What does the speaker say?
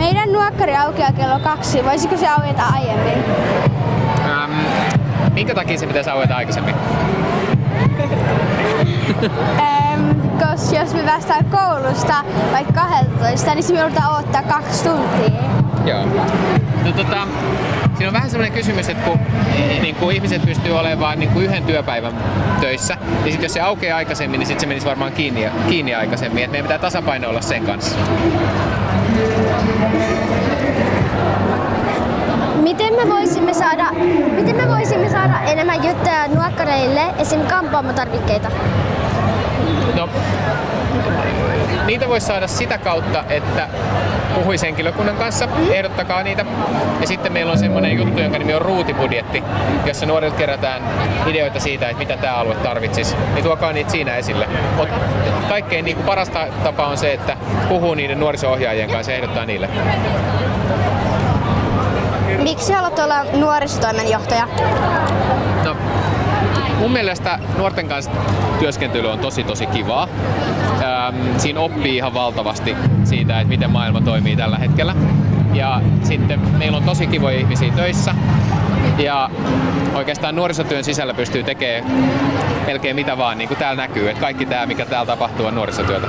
Meidän nuokkari aukeaa kello kaksi. Voisiko se aueta aiemmin? Ähm, minkä takia se pitäisi aueta aikaisemmin? Ähm, koska jos me päästään koulusta vaikka 12, niin se me joudutaan odottaa kaksi tuntia. Joo. No tota, siinä on vähän sellainen kysymys, että kun, niin kun ihmiset pystyy olemaan niin kuin yhden työpäivän töissä, niin sit jos se aukeaa aikaisemmin, niin sit se menisi varmaan kiinni, kiinni aikaisemmin. Et meidän pitää tasapaino olla sen kanssa. Miten me voisimme saada, miten me voisimme saada enemmän juttuja nuokkareille, esim. kampaamotarvikkeita? No, niitä voisi saada sitä kautta, että puhuisi henkilökunnan kanssa, ehdottakaa niitä. Ja sitten meillä on semmoinen juttu, jonka nimi on ruutibudjetti, jossa nuorilta kerätään ideoita siitä, että mitä tämä alue tarvitsisi. Niin tuokaa niitä siinä esille. Mutta kaikkein niin parasta tapa on se, että puhuu niiden nuoriso-ohjaajien kanssa ja ehdottaa niille. Miksi haluat olla nuorisotoimenjohtaja? No, mun mielestä nuorten kanssa työskentely on tosi tosi kivaa. Ähm, siinä oppii ihan valtavasti siitä, että miten maailma toimii tällä hetkellä. Ja sitten meillä on tosi kivoja ihmisiä töissä. Ja oikeastaan nuorisotyön sisällä pystyy tekemään melkein mitä vaan, niin kuin täällä näkyy. Että kaikki tämä, mikä täällä tapahtuu, on nuorisotyötä.